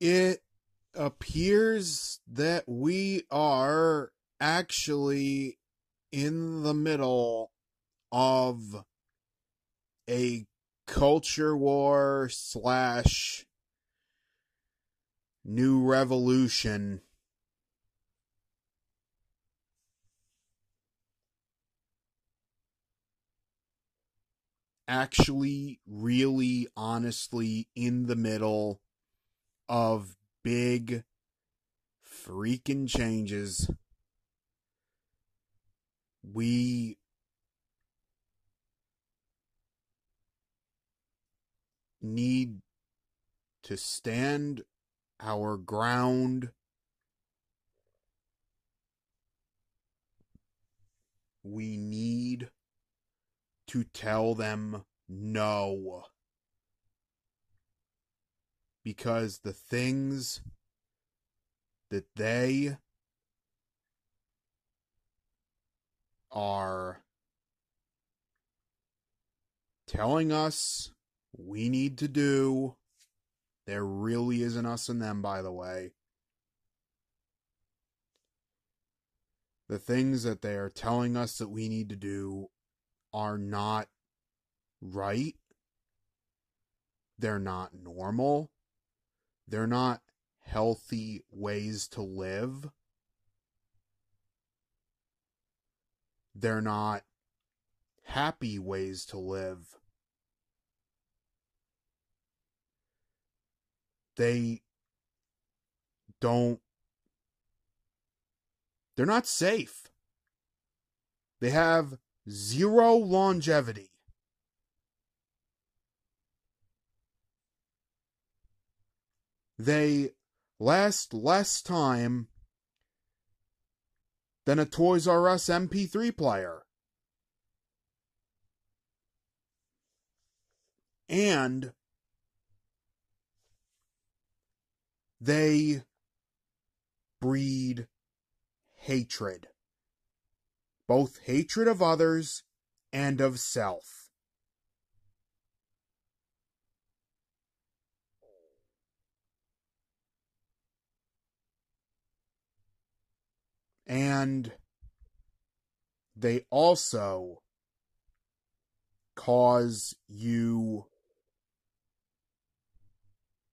it appears that we are actually in the middle of a culture war slash new revolution. Actually, really, honestly, in the middle of big freaking changes. We need to stand our ground. We need to tell them no. Because the things that they are telling us we need to do. There really isn't us and them, by the way. The things that they are telling us that we need to do are not right. They're not normal. They're not healthy ways to live. They're not happy ways to live. They don't, they're not safe. They have zero longevity. They last less time than a Toys R Us MP3 player. And they breed hatred. Both hatred of others and of self. And they also cause you